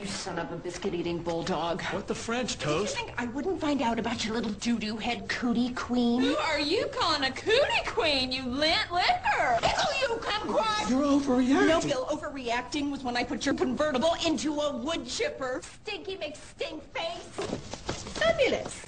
You son of a biscuit-eating bulldog. What the French, Did you think I wouldn't find out about your little doo-doo head cootie queen? Who are you calling a cootie queen, you lint licker? Pickle you, kumquat! You're overreacting. No, Bill, overreacting was when I put your convertible into a wood chipper. Stinky McStink face. Fabulous.